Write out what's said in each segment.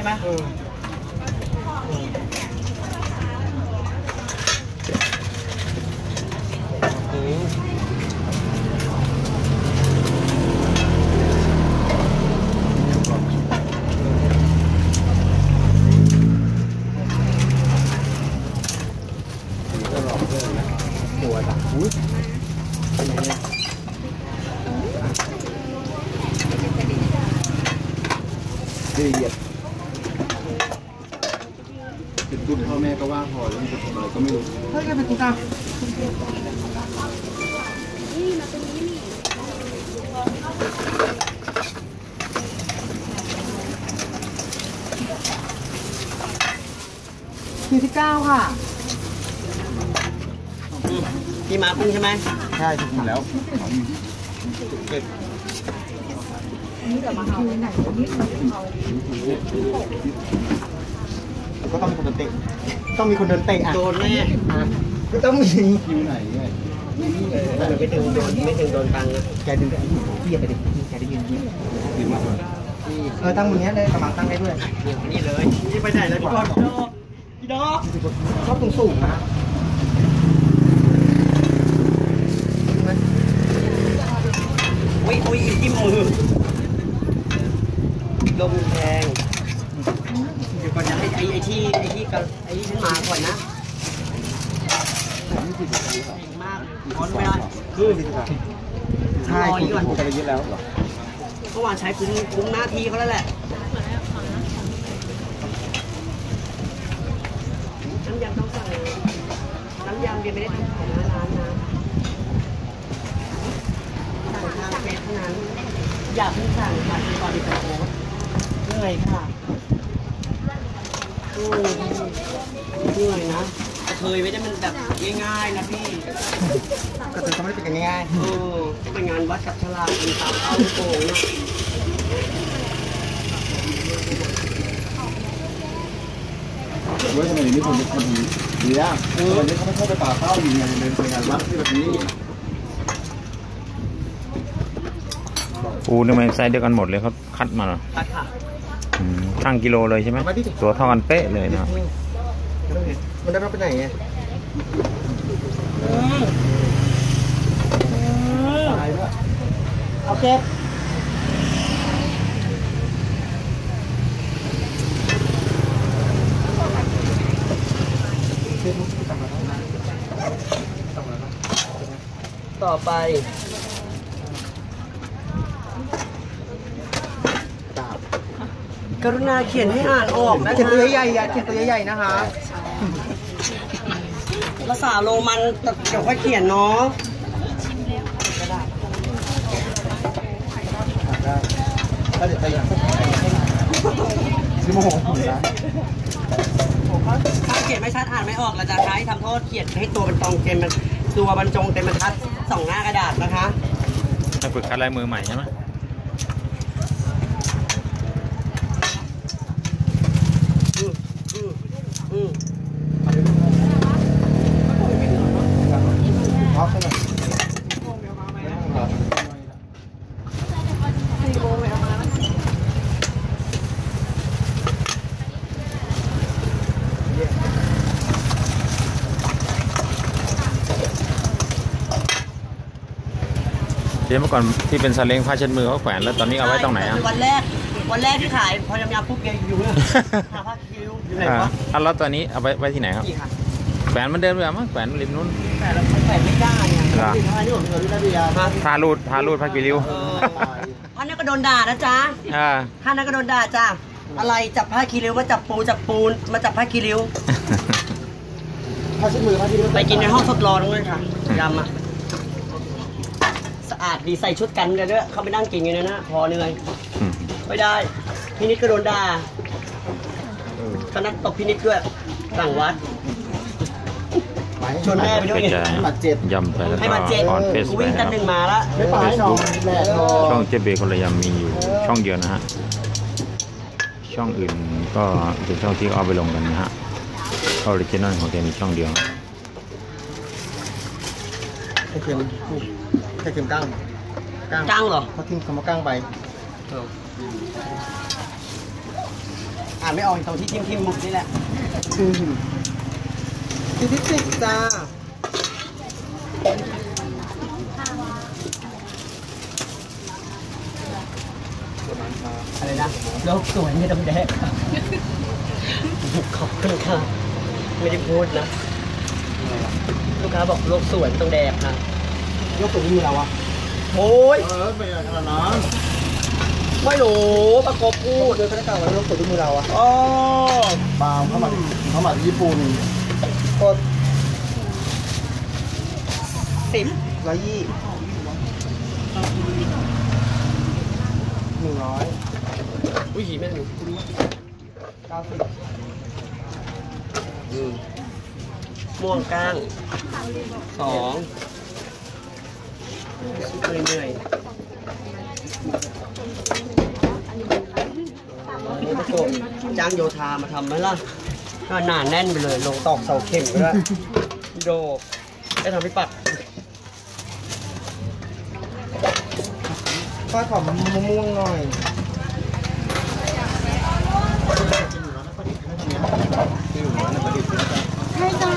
ช่ไหม เออ อืม ก็หลอกเพื่อนนะหัวตักอุ้ยเป็นไงเนี่ยละเอียด เฮ้ยแกเป็นตุ๊กตาที่ที่เก้าค่ะ พี่มาพึ่งใช่ไหมใช่ถูกหมดแล้วเก็บ ก็ต้องมีคนเดินเตะต้องมีคนเดินเตะอะโดนแน่ก็ต้องมีคิวไหนไงไม่ถึงโดนไม่ถึงโดนตังค์นะแกดึงเทียบไปดิแกได้ยินดีมากเออตั้งบนนี้เลยกำลังตั้งได้ด้วยนี่เลยนี่ไปไหนเลยพี่ดอกพี่ดอกชอบตรงสูงนะอุ้ยอุ้ยจิ้มมือลมแรงเดี๋ยวก่ อนจะให้ไอ้ไอ้ที่ไอ้ที่กับไอ้ที่ฉันมาก่อนนะเก่งมากขอดูเวลาคือใช่คุณคุณกันไปเยอะแล้วเหรอเมื่อวานใช้คุ้มคุ้มหน้าที่เขาแล้วแหละน้ำยำต้องสั่งน้ำยำเบียร์ไม่ได้ทำขายหน้าร้านนะสั่งทางเฟซเท่านั้น อย่าเพิ่งสั่งค่ะก่อนดีกว่าโค้ดเหนื่อยค่ะโอ้ย เหนื่อยนะเคยไม่ได้มันแบบง่ายๆนะพี่ก็ถึงเขาไม่ได้เป็นง่ายเออเป็นงานวัดกับฉลากมีตามเอาโป่งนะเว้ยทำไมนี้คนเป็นคนดีดีอะเออวันนี้เขาไม่เข้าไปป่าเป้าอยู่ไงเดินไปงานวัดที่แบบนี้ปูนี่มันไซส์เดียวกันหมดเลยเขาคัดมาเหรอตัดค่ะ ช่างกิโลเลยใช่ไหมตัวเท่ากันเป๊ะเลยนะมันได้มาไปไหนไงตายด้วยโอเคต่อไปตาบ กรุณาเขียนให้อ่านออกนะเขียนคะตัวใหญ่ๆอะเขียนตัวใหญ่ๆนะคะ ภาษาโรมันเดี๋ยวค่อยเขียนเนาะก็เดี๋ยวไปอย่างซื้อโมโหผมนะถ้าเขียนไม่ชัดอ่านไม่ออกเราจะใช้ทำโทษเขียนให้ตัวบรรจงเต็มมันตัวบรรจงเต็มบรรทัดสองหน้ากระดาษนะคะให้ฝึกคัดลายมือใหม่ใช่ไหม อืมอืมอืม เพราะใช่ไหม เดี๋ยวเมื่อก่อนที่เป็นซาเล้งผ้าเช็ดมือเขาแขวนแล้วตอนนี้เอาไว้ตรงไหนอะ วันแรก วันแรกที่ขายพอยำยำปุ๊บแกอยู่เนี่ยหาผ้าคิ้วอยู่ไหนอ่าวะอะแล้วตอนนี้เอาไว้ไว้ที่ไหนครับ นี่ค่ะแขวนเหมันเดิมเลยมั้งแขวนริมนู้น แต่เราใส่ไม่ได้เนี่ยเหรออันนี้ผมเจอที่นาเบียร์มาทารูดทารูดผ้ากีริ้วเออท่านนั้นก็โดนด่านะจ๊ะอ่าท่านนั้นก็โดนด่าจ้าอะไรจับผ้าคีริ้วมาจับปูจับปูนมาจับผ้าคีริ้ว ผ้าเช็ดมือผ้าที่ไปกินในห้องทดลองด้วยค่ะยำอะสะ อาดดีใส่ชุดกันเลยด้วยเข้าไปนั่งกินอยู่ในนั้นนะพอเหนื่อยอืมไม่ได้พินิดก็โดนด่าคณะตกพินิดด้วยสั่งวัดชวนแม่ไปด้วยก็จะบาดเจ็บยำไปแล้วให้ก็มาเจ็ดออนเฟซกูไปวิ่งนะคกัรันบหนึ่งมาละไม่ปลาให้น้องแหลกทอช่องเจเบคนละยำมีอยู่ช่องเดียวนะฮะช่องอื่นก็เป็นช่องที่เอาไปลงกันนะฮะออริจินอลของแกมีช่องเดียว ไข่เค็มไข่เค็มก้างก้างจ้างเหรอเขาทิ้งคำว่าก้างไปอาจานไม่ออกตรงที่จิ้มทิมหมุกนี่แหละที่ที่สิบจ้าอะไรนะโลกสวยไม่ต้องแดกขอบคุณค่ะ ไม่ได้พูดนะ ลูกค้าบอกโลกสวยไม่ต้องแดกค่ะ ยกตัวนี้เราอะโอ้ยเออไปขนาดนั้นไม่รู้ประกบพูพูดดโดยพนักงานวันยกตัวด้วยมือเราอะอ๋อปาล์มเข้ามาเข้ามาที่ญี่ปุ่นกดสิบร้อยยี่หนึ่งร้อยอุ้ยแม่หนูเก้าสิบอืมม่วงก้างสอง เหนื่อยๆโอ้ประกบจ้างโยธามาทำไหมล่ะก็หนาแน่นไปเลย ลงตอกเสาเข่งได้วยโดได้ทำพี่ปัดก็ขอมะม่วงหน่อย ใช่จ้า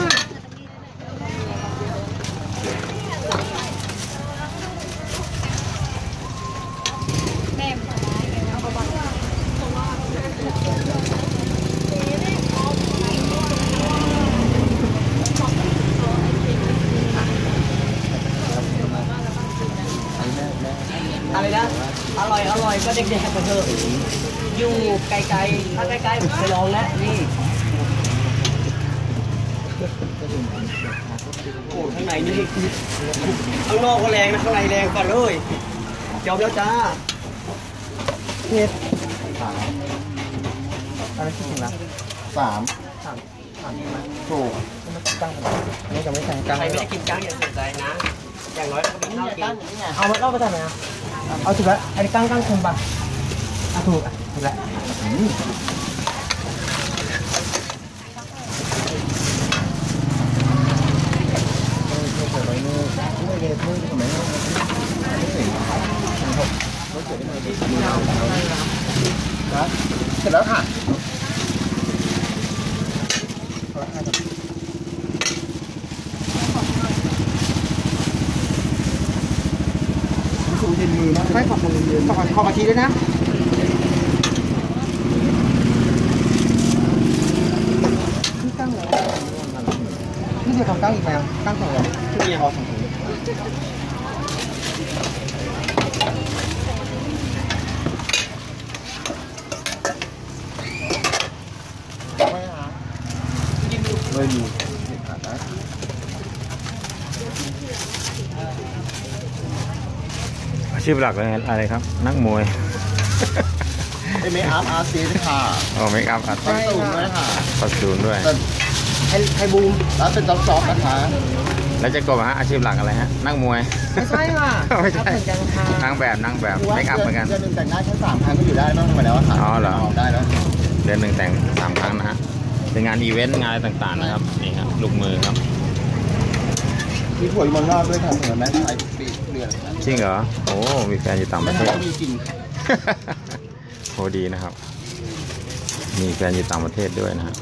อะไรนะ อร่อย อร่อยก็เด็กๆ ไปเถอะอยู่ไกลๆถ้าใกลๆผมไปลองแล้วนี่โอ้ข้างในนี่ข้างนอกก็แรงนะข้างในแรงกว่าเลยยอมแล้วจ้าเผ็ดอะไรที่ถึงละสามสามสามใช่ไหมถูกไม่ตั้งกันอันนี้จะไม่ใส่กลางใครไม่ได้กินก้างอย่าสนใจนะอย่างน้อยก็มีข้าวกินเอามาเล่าไปทำไมอะเอาถูกแล้วอันนี้กลางกลางคุมปะ อะถูกอะถูกแล้วอืมไม่เตั้งสองเหรอเนี่ยเอาสองถุงไม่ฮะไม่มีเด็ดขาดนะอาชีพหลักเลยอะไรครับ นักมวยไอ makeup artist ค่ะโอ้ makeup อัด costume ด้วยค่ะ costume ด้วย แต่ไอ้ไอ้บูมแล้วเป็น job job นะคะแล้วจะกบฮะอาชีพหลักอะไรฮะนักมวย ไม่ใช่ค่ะไม่ใช่รับเหมือนกันค่ะนางแบบนางแบบ makeup เหมือนกันเดือนหนึ่งแต่งหน้าแค่สามครั้งก็อยู่ได้บ้างไปแล้วอะค่ะอ๋อเหรอได้แล้วเดือนหนึ่งแต่งสามครั้งนะฮะเป็นงานอีเวนต์งานอะไรต่างๆนะครับนี่ครับลูกมือครับมีถั่วอยู่เมืองนอกด้วยค่ะเหมือนแม่ไทยปีเดือนจริงเหรอโอ้มีแฟนอยู่ต่างปแม่ระไทเทยศก็มีกินโหดีนะครับ มีแฟนอยู่ต่างประเทศด้วยนะฮะ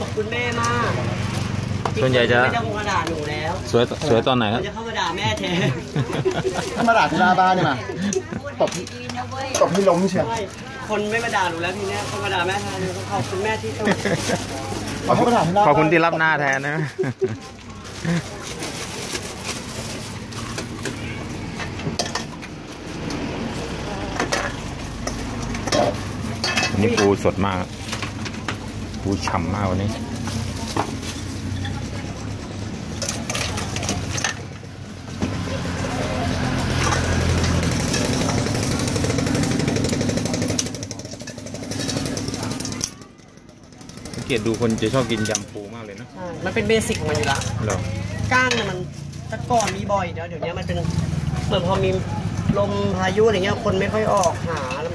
ขอบคุณแม่มากส่วนใหญ่จะไม่ต้องมาด่าหนูแล้วสวยสวยตอนไหนครับจะเข้ามาด่าแม่แทนถ้ามาด่าที่หน้าบ้านเนี่ยมาตบตบให้ล้มเชียวไม่คนไม่มาด่าหนูแล้วทีเนี้ยคนมาด่าแม่แทนหนูขอบคุณแม่ที่สุดขอให้มาด่าที่หน้าขอบคุณที่รับหน้าแทนนะวันนี้ปูสดมาก ปูฉ่ำมากวันนี้เกตดูคนจะชอบกินยำปูมากเลยนะใช่มันเป็นเบสิกของมันอยู่ล้วเหรอก้างเนี่ยมันแต่ก่อนมีบ่อยเดี๋ยวเดี๋ยวนี้มันเป็นเหมือนพอมีลมพายุอะไรเงี้ยคนไม่ค่อยออกหาแล้ว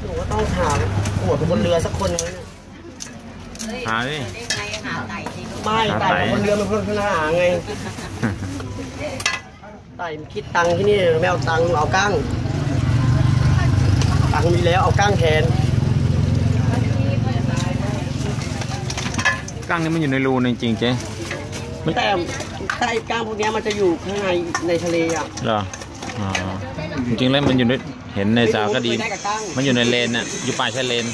หนูก็ต้องหา หัวเป็นบนเรือสักคนนึงนะหาดิไม่หาไต่ไต่บนเรือมันเพิ่งหาไงไต่คิดตังค์ที่นี่ไม่เอาตังค์เอากั้งตังค์มีแล้วเอากั้งแทนกั้งนี่มันอยู่ในรูจริงๆเจ๊แต่ถ้าไอ้กั้งพวกเนี้ยมันจะอยู่ข้างในในทะเลอะเหรออ๋อจริงๆแล้วมันอยู่ใน เห็นในสารก็ดีไม่ได้กับกั้งมันอยู่ในเลนน่ะอยู่ป่าชายเลน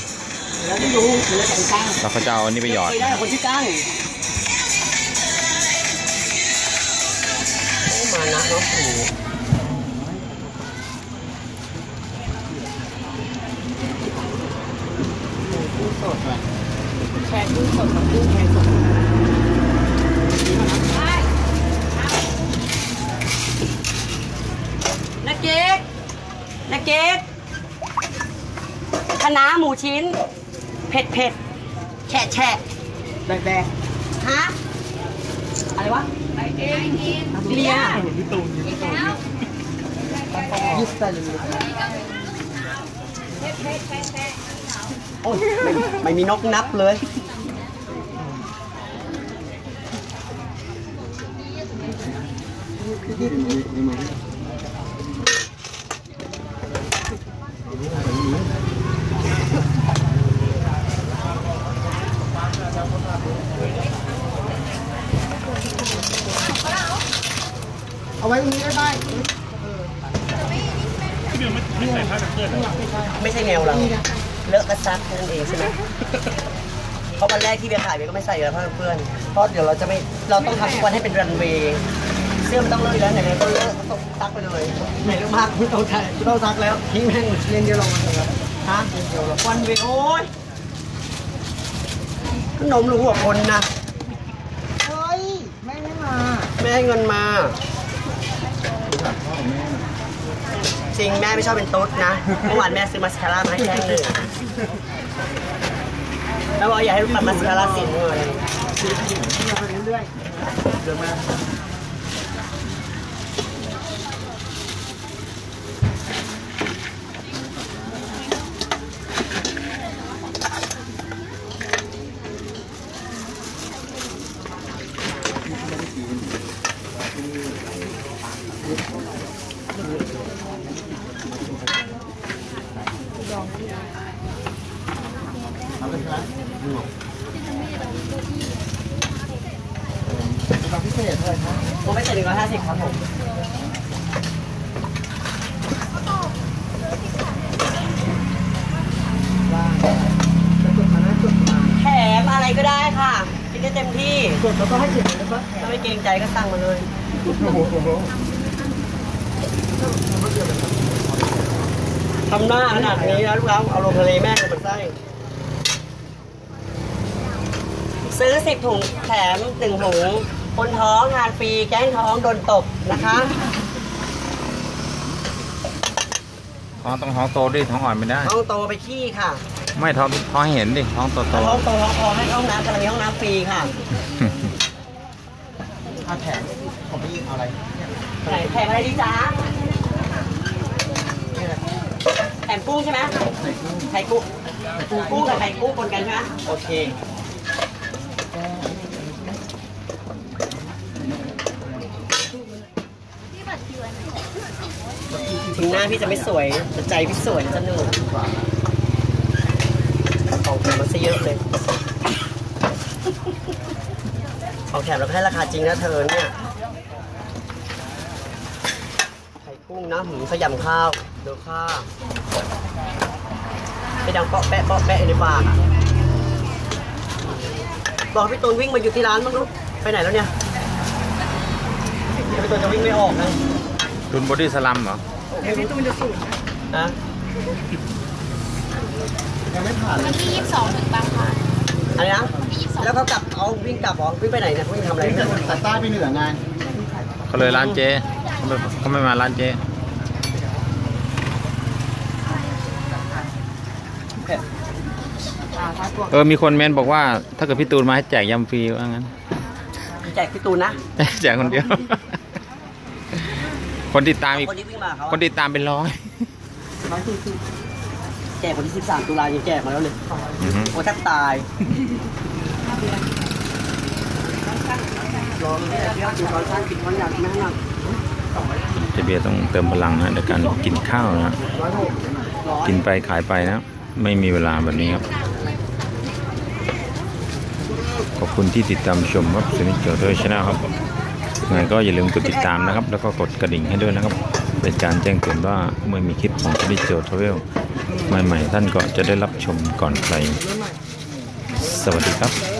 แล้วไม่รู้คือแล้วแต่เป็นกั้งแล้วเขาจะเอาอันนี้ไปหยอดเคยได้กับคนชื่อกั้งโอ้มานะเนาะโอ้โหกุ้งสดว่ะแช่กุ้งสดกับกุ้งแช่สดนักเก๊กนักเก๊กคณะน้าหมู ชิ้น เผ็ดเผ็ดแฉะแฉะแบกแบกฮะ อะไรวะไปเกงเลียพี่ตูนพี่ตูนยิสตาลีโอ้ยไม่ไม่มีนกนับเลยเอาไว้ตรงนี้ก็ได้ไม่ใช่แนวเรา เลอะกระซักแค่นั้นเองใช่ไหมเพราะวันแรกที่เบียร์ถ่ายเบียร์ก็ไม่ใส่แล้วเพื่อนๆเพราะเดี๋ยวเราจะไม่ เราต้องทำทุกวันให้เป็นรันเวย์เสื้อมันต้องเลอะอยู่แล้วไหนๆก็เลอะก็ต้องซักไปเลยไหนเลอะมากไม่ต้องถ่ายไม่ต้องซักแล้วทิ้งแม่งเรียนเดียวลงมาเลยครับฮะเรียนเดียวลงวันเวย์โอ้ยขนมหรือหัวคนนะ เฮ้ย แม่ไม่มา แม่ให้เงินมา จริงแม่ไม่ชอบเป็นตุ๊ดนะเมื่อวานแม่ซื้อมาสคาร่ามาให้แท่หนึ่งแล้วบอกอยากให้ลูกปัดมาสคาร่าสีเงินผมไม่ใส่อยห้าสิบครับผมา จะกดมานะกดมาแถมอะไรก็ได้ค่ะกินได้เต็มที่กดแล้วก็ให้เขียนแล้วก็แถมถ้าไม่เกรงใจก็สั่งมาเลยทำหน้าขนาดนี้แล้วลูกค้าเอาลงทะเลแม่งเลยมันไส้ซื้อสิบถุงแถมหนึ่งถุง คนท้องทานฟรีแก้งท้องโดนตบนะคะท้องต้องท้องโตดิท้องอ่อนไม่ได้ ท้องโตไปขี้ค่ะ ไม่ท้องท้องให้เห็นดิท้องโตโตถ้าท้องโตท้องพอให้เข้าห้องน้ำกำลังมีห้องน้ำฟรีค่ะเอาแถมผมไม่ยิงเอาอะไรไหนแถมอะไรดีจ๊ะแถมกุ้งใช่ไหมไข่กุ้งกุ้งกับไข่กุ้งปนกันใช่ไหมโอเค ถึงหน้าพี่จะไม่สวยแต่ใจพี่สวยจะหนูของแถมมาซะเยอะเลยของแถมเราให้ราคาจริงนะเธอเนี่ยไข่กุ้งนะหืมขยำข้าวเดี๋ยวข้าวไปดังเปาะแปะเปาะแปะในปากบอกพี่ตูนวิ่งมาอยู่ที่ร้านบ้างลูกไปไหนแล้วเนี่ยพี่ตูนจะวิ่งไม่ออกนะรุนบอดี้สลัมเหรอ เดี๋ยวพี่ตูนจะสูงนะยังไม่ผ่านวันที่22ถึงบางพลีอะไรนะที่22แล้วเขากลับเอาวิ่งกลับเหรอวิ่งไปไหนเนี่ยเขาวิ่งทำอะไรเนี่ยตัดใต้ไปเหนือไงเขาเลยร้านเจ๊เขาไม่เขาไม่มาร้านเจ๊เออมีคนเมนต์บอกว่าถ้าเกิดพี่ตูนมาให้แจกยำฟรีว่างั้นแจกพี่ตูนนะแจกคนเดียว คนติดตามอีก คนที่วิ่งมาเขาคนติดตามเป็นร้อยแจกวันที่13ตุลายังแจกมาแล้วเลยอือฮึโอ้แทบตายรอเลยเดี๋ยวดูตอนสร้างปิดวันอยากแม่งอะเจเบียร์ต้องเติมพลังนะในการกินข้าวนะร้อยหกร้อยกินไปขายไปนะ ไม่มีเวลาแบบนี้ครับ ขอบคุณที่ติดตามชมครับสนิทโจทย์ Channel ครับ ยังไงก็อย่าลืมกดติดตามนะครับ แล้วก็กดกระดิ่งให้ด้วยนะครับ เป็นการแจ้งเตือนว่าเมื่อมีคลิปของสนิทโจทย์ Channel ใหม่ๆ ท่านก็จะได้รับชมก่อนใคร สวัสดีครับ